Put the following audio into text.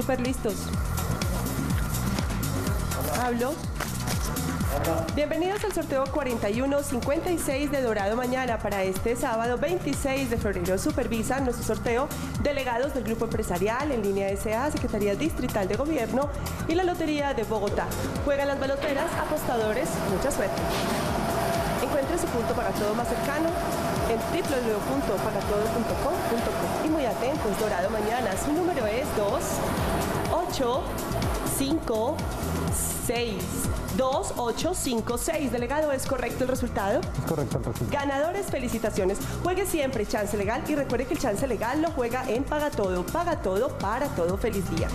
súper listos. Hablo. Bienvenidos al sorteo 4156 de Dorado Mañana para este sábado 26 de febrero. Supervisa nuestro sorteo delegados del Grupo Empresarial en línea SA, Secretaría Distrital de Gobierno y la Lotería de Bogotá. Juegan las baloteras, apostadores, mucha suerte. Encuentre su punto para todo más cercano en www.pagatodo.com.co atentos, Dorado Mañana. Su número es 2 8 5 6 2 8 5 6. Delegado, ¿es correcto el resultado? Es correcto el resultado. Ganadores, felicitaciones. Juegue siempre Chance Legal y recuerde que el Chance Legal lo juega en Paga Todo. Paga Todo para todo. Feliz día.